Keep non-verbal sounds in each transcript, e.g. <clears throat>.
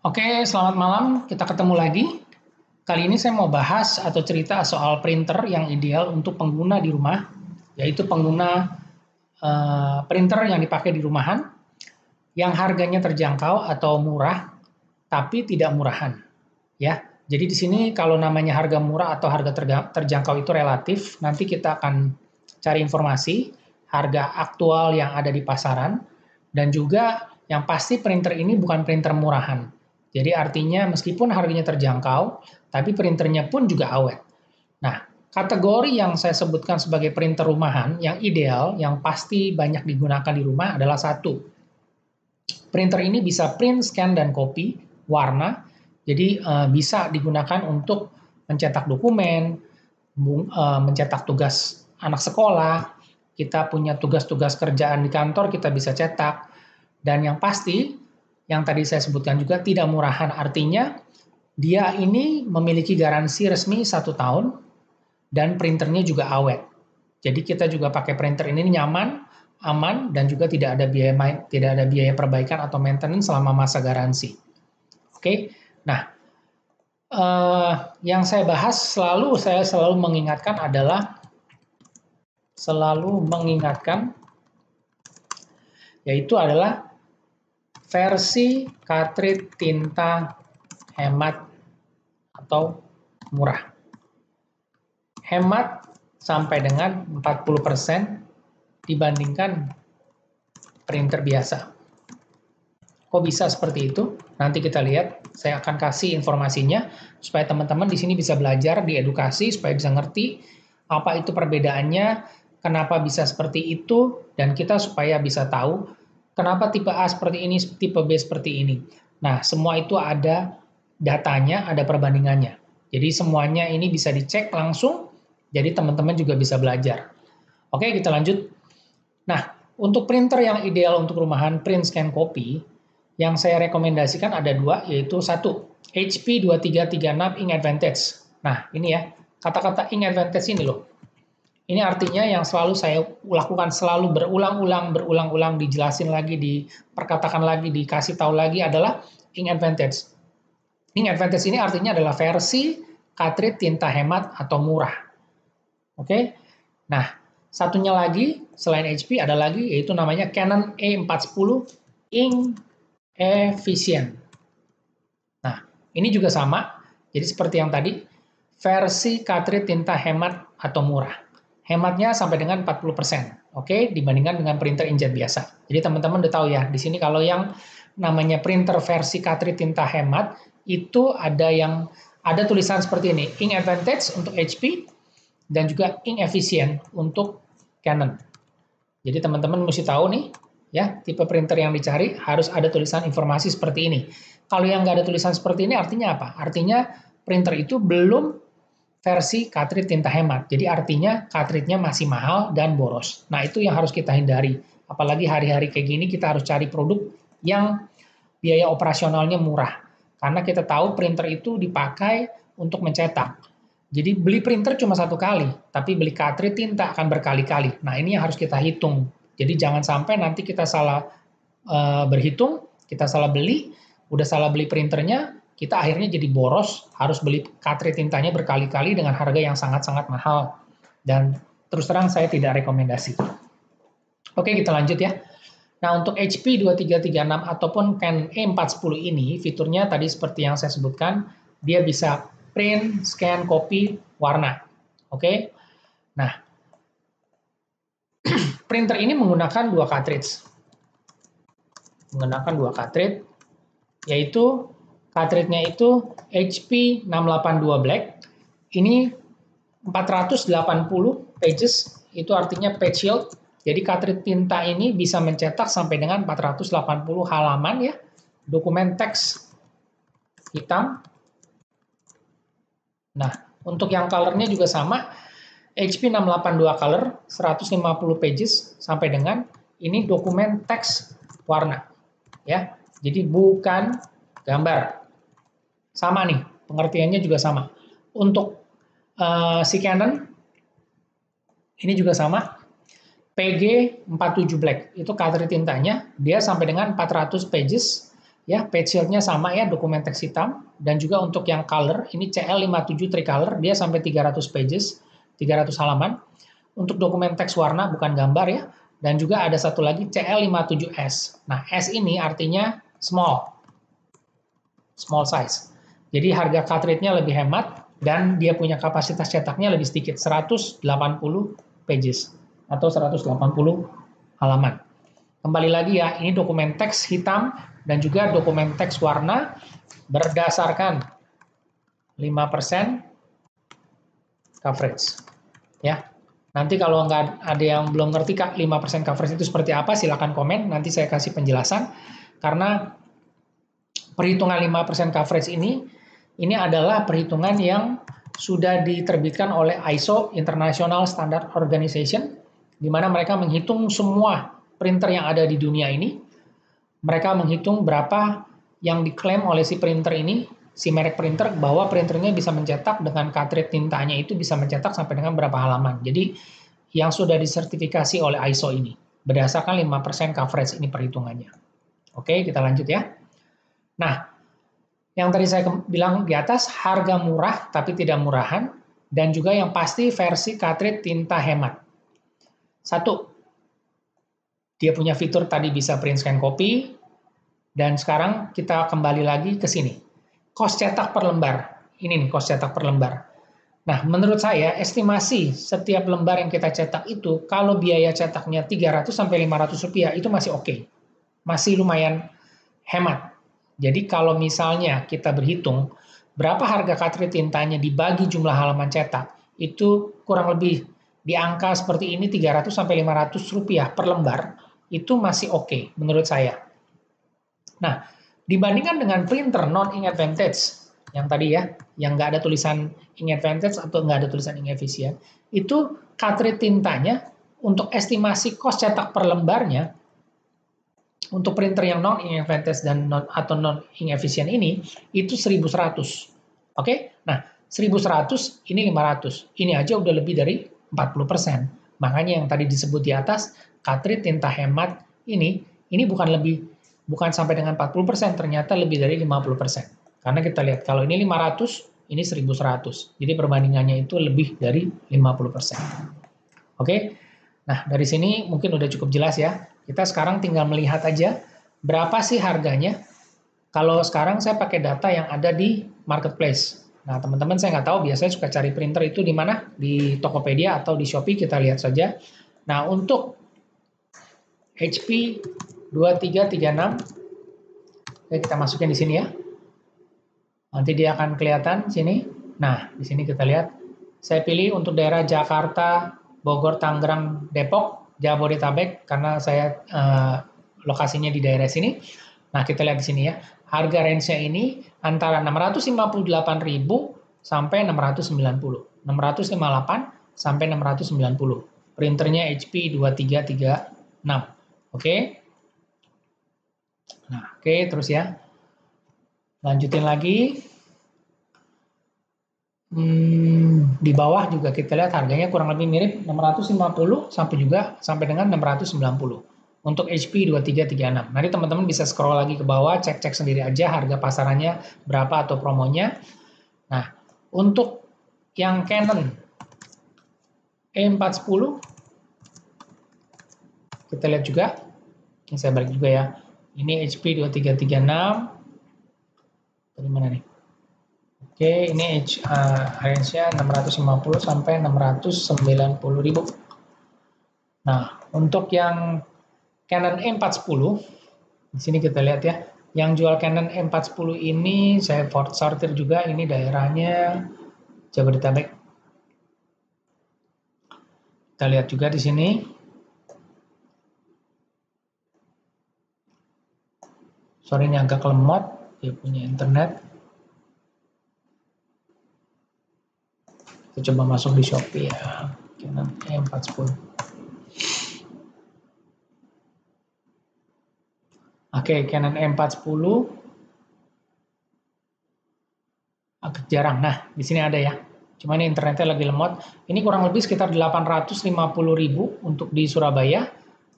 Oke, selamat malam. Kita ketemu lagi. Kali ini saya mau bahas atau cerita soal printer yang ideal untuk pengguna di rumah, yaitu pengguna uh, printer yang dipakai di rumahan, yang harganya terjangkau atau murah, tapi tidak murahan. Ya, jadi di sini kalau namanya harga murah atau harga terjangkau itu relatif. Nanti kita akan cari informasi harga aktual yang ada di pasaran dan juga yang pasti printer ini bukan printer murahan. Jadi artinya meskipun harganya terjangkau, tapi printernya pun juga awet. Nah, kategori yang saya sebutkan sebagai printer rumahan yang ideal, yang pasti banyak digunakan di rumah adalah satu. Printer ini bisa print, scan, dan copy warna, jadi uh, bisa digunakan untuk mencetak dokumen, uh, mencetak tugas anak sekolah, kita punya tugas-tugas kerjaan di kantor, kita bisa cetak. Dan yang pasti, yang tadi saya sebutkan juga tidak murahan artinya dia ini memiliki garansi resmi satu tahun dan printernya juga awet. Jadi kita juga pakai printer ini nyaman, aman dan juga tidak ada biaya tidak ada biaya perbaikan atau maintenance selama masa garansi. Oke, nah uh, yang saya bahas selalu saya selalu mengingatkan adalah selalu mengingatkan yaitu adalah versi cartridge tinta hemat atau murah. Hemat sampai dengan 40% dibandingkan printer biasa. Kok bisa seperti itu? Nanti kita lihat, saya akan kasih informasinya supaya teman-teman di sini bisa belajar, diedukasi, supaya bisa ngerti apa itu perbedaannya, kenapa bisa seperti itu, dan kita supaya bisa tahu Kenapa tipe A seperti ini, tipe B seperti ini? Nah, semua itu ada datanya, ada perbandingannya. Jadi semuanya ini bisa dicek langsung, jadi teman-teman juga bisa belajar. Oke, kita lanjut. Nah, untuk printer yang ideal untuk rumahan print scan copy, yang saya rekomendasikan ada dua, yaitu satu, HP 2336 Ink Advantage. Nah, ini ya, kata-kata Ink Advantage ini loh. Ini artinya yang selalu saya lakukan selalu berulang-ulang, berulang-ulang, dijelasin lagi, diperkatakan lagi, dikasih tahu lagi adalah ink advantage. Ink advantage ini artinya adalah versi cartridge tinta hemat atau murah. Oke. Nah, satunya lagi selain HP ada lagi yaitu namanya Canon E410 Ink Efficient. Nah, ini juga sama. Jadi seperti yang tadi, versi cartridge tinta hemat atau murah hematnya sampai dengan 40%, oke, okay? dibandingkan dengan printer inkjet biasa. Jadi teman-teman udah tahu ya, di sini kalau yang namanya printer versi cartridge tinta hemat itu ada yang ada tulisan seperti ini, Ink Advantage untuk HP dan juga Ink Efficient untuk Canon. Jadi teman-teman mesti tahu nih, ya tipe printer yang dicari harus ada tulisan informasi seperti ini. Kalau yang nggak ada tulisan seperti ini artinya apa? Artinya printer itu belum versi cartridge tinta hemat. Jadi artinya cartridge-nya masih mahal dan boros. Nah, itu yang harus kita hindari. Apalagi hari-hari kayak gini kita harus cari produk yang biaya operasionalnya murah. Karena kita tahu printer itu dipakai untuk mencetak. Jadi beli printer cuma satu kali, tapi beli cartridge tinta akan berkali-kali. Nah, ini yang harus kita hitung. Jadi jangan sampai nanti kita salah uh, berhitung, kita salah beli, udah salah beli printernya, kita akhirnya jadi boros, harus beli cartridge tintanya berkali-kali dengan harga yang sangat-sangat mahal. Dan terus terang saya tidak rekomendasi. Oke, kita lanjut ya. Nah, untuk HP 2336 ataupun Canon E410 ini, fiturnya tadi seperti yang saya sebutkan, dia bisa print, scan, copy, warna. Oke. Nah, <clears throat> printer ini menggunakan dua cartridge. Menggunakan dua cartridge, yaitu cartridge-nya itu HP 682 Black. Ini 480 pages, itu artinya page yield. Jadi cartridge tinta ini bisa mencetak sampai dengan 480 halaman ya. Dokumen teks hitam. Nah, untuk yang colornya juga sama. HP 682 color, 150 pages sampai dengan ini dokumen teks warna. Ya. Jadi bukan gambar. Sama nih, pengertiannya juga sama. Untuk uh, si Canon, ini juga sama. PG47 Black, itu cartridge tintanya, dia sampai dengan 400 pages, Ya, page shieldnya sama ya, dokumen teks hitam. Dan juga untuk yang color, ini CL57 Tricolor, dia sampai 300 pages, 300 halaman. Untuk dokumen teks warna, bukan gambar ya. Dan juga ada satu lagi CL57S. Nah, S ini artinya small. Small size. Jadi harga cartridge-nya lebih hemat, dan dia punya kapasitas cetaknya lebih sedikit, 180 pages atau 180 halaman. Kembali lagi ya, ini dokumen teks hitam dan juga dokumen teks warna berdasarkan 5% coverage. Ya. Nanti kalau nggak ada yang belum ngerti Kak, 5% coverage itu seperti apa, silakan komen, nanti saya kasih penjelasan. Karena perhitungan 5% coverage ini, ini adalah perhitungan yang sudah diterbitkan oleh ISO, International Standard Organization, di mana mereka menghitung semua printer yang ada di dunia ini, mereka menghitung berapa yang diklaim oleh si printer ini, si merek printer, bahwa printernya bisa mencetak dengan cartridge tintanya itu bisa mencetak sampai dengan berapa halaman. Jadi yang sudah disertifikasi oleh ISO ini, berdasarkan 5% coverage ini perhitungannya. Oke, kita lanjut ya. Nah, yang tadi saya bilang di atas, harga murah tapi tidak murahan, dan juga yang pasti versi cartridge tinta hemat. Satu, dia punya fitur tadi bisa print scan copy, dan sekarang kita kembali lagi ke sini. Cost cetak per lembar. Ini nih, cost cetak per lembar. Nah, menurut saya, estimasi setiap lembar yang kita cetak itu, kalau biaya cetaknya 300 sampai 500 rupiah, itu masih oke. Okay. Masih lumayan hemat. Jadi kalau misalnya kita berhitung, berapa harga cartridge tintanya dibagi jumlah halaman cetak, itu kurang lebih di angka seperti ini 300 sampai 500 rupiah per lembar itu masih oke okay, menurut saya. Nah, dibandingkan dengan printer non-ink advantage yang tadi ya, yang nggak ada tulisan ink advantage atau nggak ada tulisan ink efisien, itu cartridge tintanya untuk estimasi cost cetak per lembarnya untuk printer yang non advantage dan non atau non ink efisien ini itu 1100. Oke? Nah, 1100 ini 500. Ini aja udah lebih dari 40%. Makanya yang tadi disebut di atas cartridge tinta hemat ini, ini bukan lebih bukan sampai dengan 40%, ternyata lebih dari 50%. Karena kita lihat kalau ini 500, ini 1100. Jadi perbandingannya itu lebih dari 50%. Oke. Nah, dari sini mungkin udah cukup jelas ya. Kita sekarang tinggal melihat aja berapa sih harganya. Kalau sekarang saya pakai data yang ada di marketplace. Nah, teman-teman saya nggak tahu, biasanya suka cari printer itu di mana? Di Tokopedia atau di Shopee, kita lihat saja. Nah, untuk HP 2336. Oke, kita masukin di sini ya. Nanti dia akan kelihatan sini. Nah, di sini kita lihat. Saya pilih untuk daerah Jakarta, Bogor, Tangerang, Depok, Jabodetabek karena saya eh, lokasinya di daerah sini. Nah, kita lihat di sini ya. Harga range-nya ini antara 658.000 sampai 690. 658 sampai 690. Printernya HP 2336. Oke. Nah, oke, terus ya. Lanjutin lagi. Hmm, di bawah juga kita lihat harganya kurang lebih mirip 650 sampai juga sampai dengan 690 untuk HP 2336. Nanti teman-teman bisa scroll lagi ke bawah, cek-cek sendiri aja harga pasarannya berapa atau promonya. Nah, untuk yang Canon E410 kita lihat juga. Ini saya balik juga ya. Ini HP 2336. Dari mana nih? Oke, ini uh, range-nya 650 sampai 690 ribu. Nah, untuk yang Canon E410, di sini kita lihat ya, yang jual Canon E410 ini saya sortir juga, ini daerahnya Jabodetabek. Kita lihat juga di sini, sorry ini agak lemot dia punya internet kita coba masuk di Shopee ya. Canon E410 oke Canon E410 agak jarang. Nah di sini ada ya. Cuma ini internetnya lagi lemot. Ini kurang lebih sekitar 850.000 untuk di Surabaya.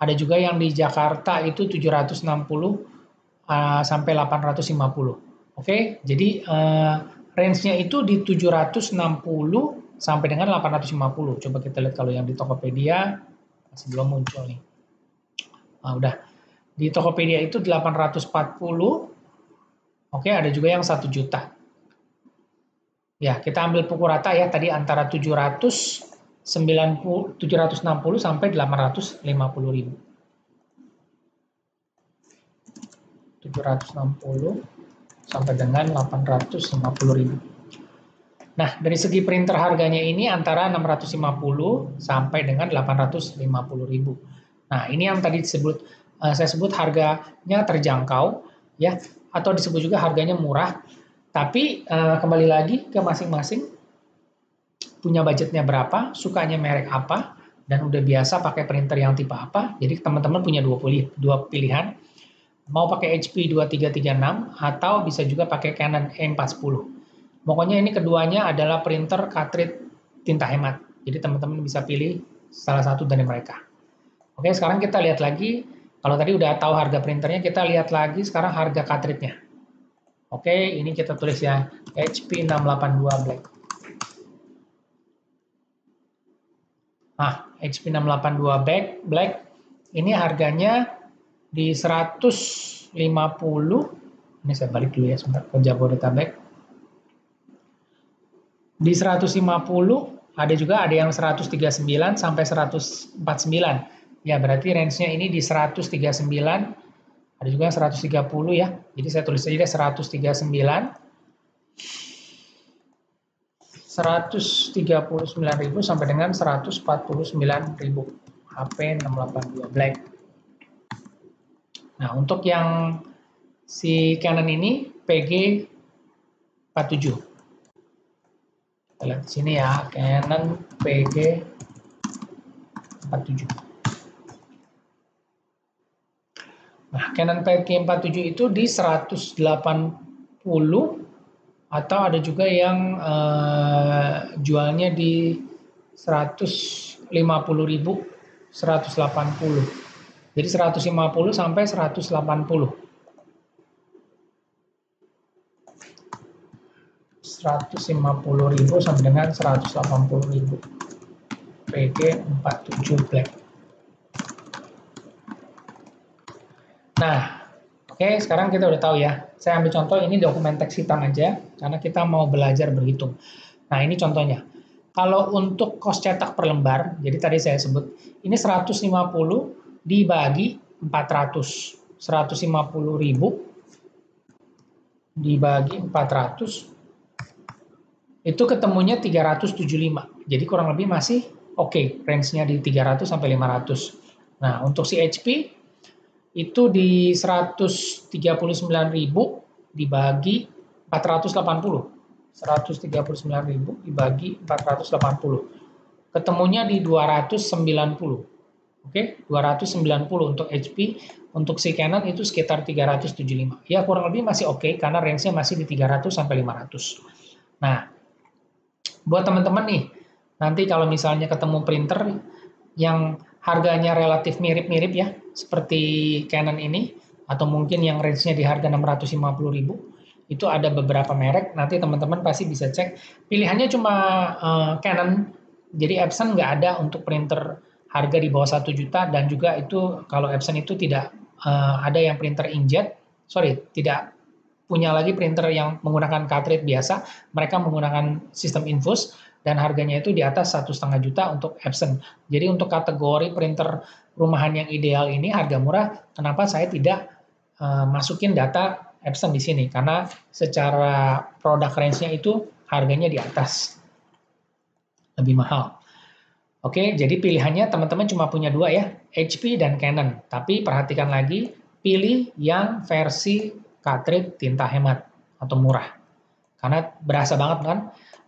Ada juga yang di Jakarta itu 760 uh, sampai 850. Oke, jadi uh, range-nya itu di 760 sampai dengan 850. Coba kita lihat kalau yang di Tokopedia masih belum muncul nih. Nah, udah. Di Tokopedia itu 840. Oke, ada juga yang 1 juta. Ya, kita ambil pukul rata ya tadi antara 790 760 sampai 850 ribu. 760 sampai dengan 850 ribu. Nah, dari segi printer harganya ini antara 650 sampai dengan 850 ribu. Nah, ini yang tadi disebut uh, saya sebut harganya terjangkau ya atau disebut juga harganya murah. Tapi uh, kembali lagi ke masing-masing punya budgetnya berapa, sukanya merek apa, dan udah biasa pakai printer yang tipe apa. Jadi teman-teman punya dua, dua pilihan mau pakai HP 2336 atau bisa juga pakai Canon E410. Pokoknya ini keduanya adalah printer cartridge tinta hemat. Jadi teman-teman bisa pilih salah satu dari mereka. Oke, sekarang kita lihat lagi. Kalau tadi udah tahu harga printernya, kita lihat lagi sekarang harga cartridge-nya. Oke, ini kita tulis ya, HP 682 Black. Nah, HP 682 Black, Black ini harganya di 150 ini saya balik dulu ya sebentar ke Jabodetabek di 150 ada juga ada yang 139 sampai 149 ya berarti range-nya ini di 139 ada juga yang 130 ya. Jadi saya tulis saja 139 139.000 sampai dengan 149.000 HP 682 Black Nah, untuk yang si Canon ini PG 47. Sini ya, Canon PG 47. Nah, Canon PG 47 itu di 180 atau ada juga yang uh, jualnya di 150.000 180 jadi 150 sampai 180. 150 ribu sampai dengan 180 ribu. PG 47 Black. Nah, oke okay, sekarang kita udah tahu ya. Saya ambil contoh ini dokumen teks hitam aja, karena kita mau belajar berhitung. Nah, ini contohnya. Kalau untuk kos cetak per lembar, jadi tadi saya sebut, ini 150 dibagi 400. 150 ribu dibagi 400 itu ketemunya 375. Jadi kurang lebih masih oke, okay, range-nya di 300 sampai 500. Nah, untuk si HP itu di 139.000 dibagi 480. 139.000 dibagi 480. Ketemunya di 290. Oke, okay? 290 untuk HP, untuk si Canon itu sekitar 375. Ya kurang lebih masih oke okay, karena range-nya masih di 300 sampai 500. Nah, buat teman-teman nih, nanti kalau misalnya ketemu printer yang harganya relatif mirip-mirip ya, seperti Canon ini, atau mungkin yang range-nya di harga 650.000, itu ada beberapa merek, nanti teman-teman pasti bisa cek. Pilihannya cuma uh, Canon, jadi Epson nggak ada untuk printer harga di bawah 1 juta dan juga itu kalau Epson itu tidak uh, ada yang printer inkjet, sorry, tidak punya lagi printer yang menggunakan cartridge biasa, mereka menggunakan sistem infus dan harganya itu di atas satu setengah juta untuk Epson. Jadi untuk kategori printer rumahan yang ideal ini harga murah, kenapa saya tidak uh, masukin data Epson di sini? Karena secara produk range-nya itu harganya di atas, lebih mahal. Oke, jadi pilihannya teman-teman cuma punya dua ya, HP dan Canon. Tapi perhatikan lagi, pilih yang versi cartridge tinta hemat atau murah. Karena berasa banget kan,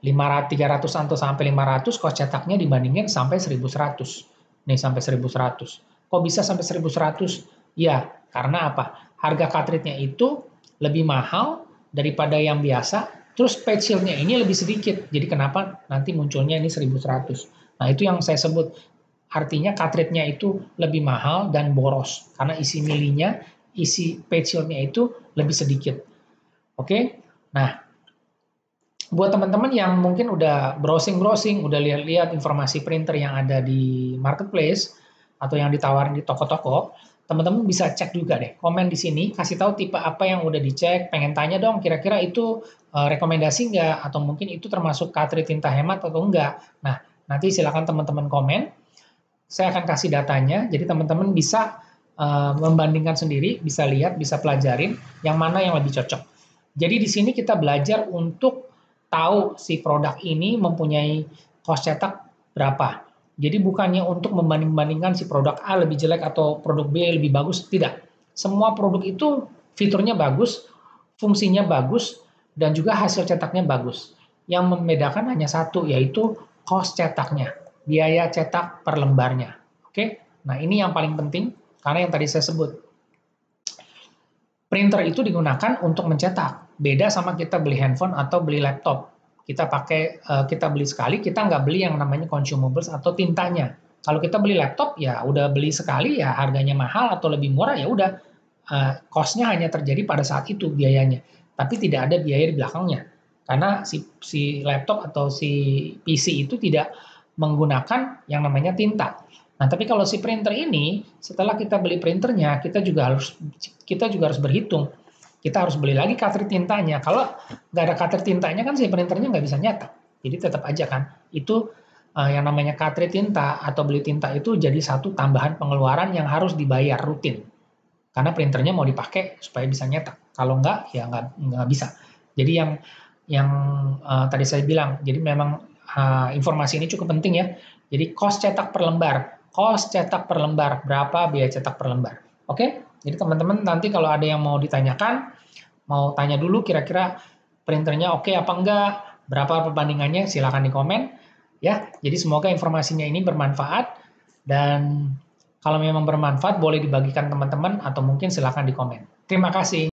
500, 300 atau sampai 500 kos cetaknya dibandingin sampai 1100. Nih sampai 1100. Kok bisa sampai 1100? Ya, karena apa? Harga cartridge-nya itu lebih mahal daripada yang biasa, terus patch shield-nya ini lebih sedikit. Jadi kenapa nanti munculnya ini 1100? Nah, itu yang saya sebut artinya cartridge-nya itu lebih mahal dan boros karena isi milinya isi yield-nya itu lebih sedikit. Oke, nah buat teman-teman yang mungkin udah browsing-browsing, udah lihat-lihat informasi printer yang ada di marketplace atau yang ditawarin di toko-toko, teman-teman bisa cek juga deh, komen di sini, kasih tahu tipe apa yang udah dicek, pengen tanya dong kira-kira itu uh, rekomendasi nggak, atau mungkin itu termasuk cartridge tinta hemat atau enggak. Nah, nanti silakan teman-teman komen, saya akan kasih datanya, jadi teman-teman bisa uh, membandingkan sendiri, bisa lihat, bisa pelajarin yang mana yang lebih cocok. Jadi di sini kita belajar untuk tahu si produk ini mempunyai cost cetak berapa. Jadi bukannya untuk membanding-bandingkan si produk A lebih jelek atau produk B lebih bagus, tidak. Semua produk itu fiturnya bagus, fungsinya bagus, dan juga hasil cetaknya bagus. Yang membedakan hanya satu, yaitu cost cetaknya, biaya cetak per lembarnya. Oke, nah ini yang paling penting, karena yang tadi saya sebut. Printer itu digunakan untuk mencetak, Beda sama kita beli handphone atau beli laptop. Kita pakai, uh, kita beli sekali, kita nggak beli yang namanya consumables atau tintanya. Kalau kita beli laptop, ya udah beli sekali, ya harganya mahal atau lebih murah, ya udah uh, cost-nya hanya terjadi pada saat itu biayanya. Tapi tidak ada biaya di belakangnya. Karena si, si laptop atau si PC itu tidak menggunakan yang namanya tinta. Nah, tapi kalau si printer ini, setelah kita beli printernya, kita juga harus kita juga harus berhitung kita harus beli lagi cartridge tintanya. Kalau nggak ada cartridge tintanya kan si printernya nggak bisa nyetak. Jadi tetap aja kan, itu uh, yang namanya cartridge tinta atau beli tinta itu jadi satu tambahan pengeluaran yang harus dibayar rutin. Karena printernya mau dipakai supaya bisa nyetak. Kalau nggak, ya nggak, nggak bisa. Jadi yang yang uh, tadi saya bilang, jadi memang uh, informasi ini cukup penting ya. Jadi cost cetak per lembar, cost cetak per lembar, berapa biaya cetak per lembar. Oke? Okay? Jadi teman-teman nanti kalau ada yang mau ditanyakan, mau tanya dulu kira-kira printernya oke okay apa enggak, berapa perbandingannya, silahkan di komen. Ya, jadi semoga informasinya ini bermanfaat dan kalau memang bermanfaat boleh dibagikan teman-teman atau mungkin silahkan di komen. Terima kasih.